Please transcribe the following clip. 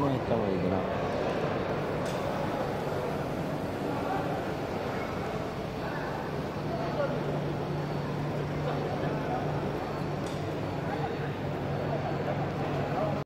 Não é então aí.